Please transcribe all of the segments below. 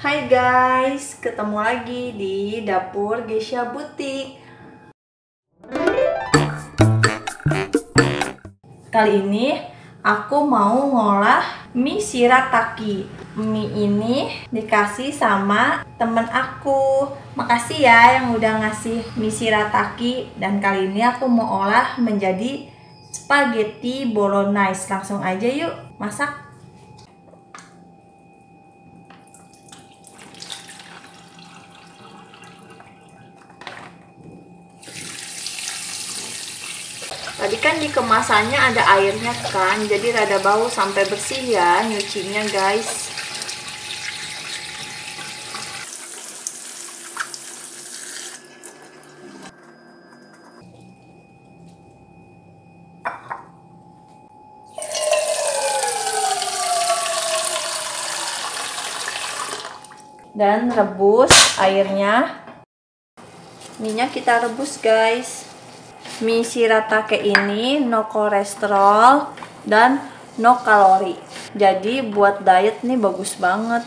Hai guys, ketemu lagi di dapur Gesha Butik. Kali ini aku mau ngolah mie shirataki. Mie ini dikasih sama temen aku. Makasih ya yang udah ngasih mie shirataki dan kali ini aku mau olah menjadi spaghetti bolognese. Langsung aja yuk masak. Tadi kan di kemasannya ada airnya kan, jadi rada bau sampai bersih ya nyucinya guys. Dan rebus airnya. Minyak kita rebus guys mie shiratake ini no kolesterol dan no kalori. Jadi buat diet nih bagus banget.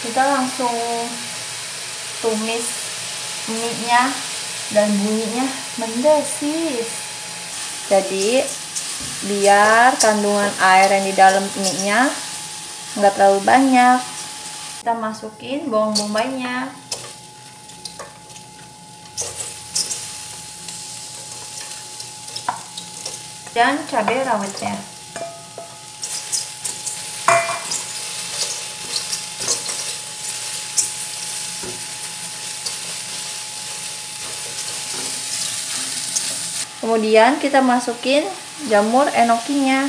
Kita langsung tumis mie nya dan bunyinya mendesis jadi biar kandungan air yang di dalam mie nya nggak terlalu banyak. Kita masukin bawang bombaynya dan cabai rawitnya kemudian kita masukin jamur enokinya.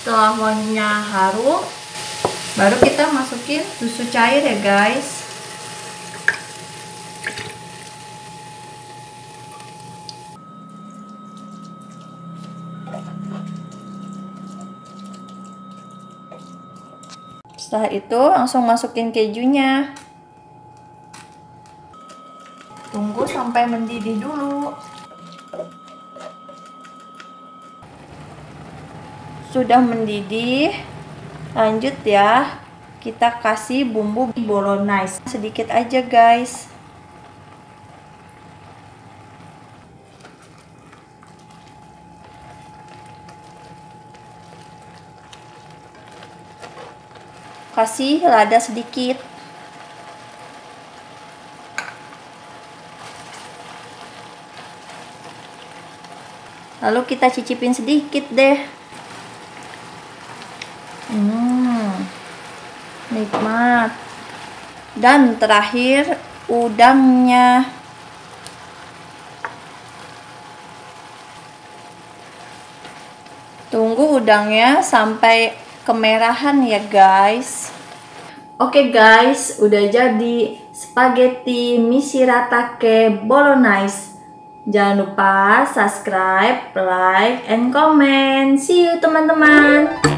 Setelah wanginya harum baru kita masukin susu cair ya guys. Setelah itu langsung masukin kejunya Tunggu sampai mendidih dulu. Sudah mendidih. Lanjut ya. Kita kasih bumbu bolognese sedikit aja, guys. Kasih lada sedikit. Lalu kita cicipin sedikit deh. Hmm, nikmat. Dan terakhir udangnya. Tunggu udangnya sampai kemerahan ya guys. Oke guys, udah jadi spaghetti misiratake bolognese. Jangan lupa subscribe, like, and comment. See you teman-teman.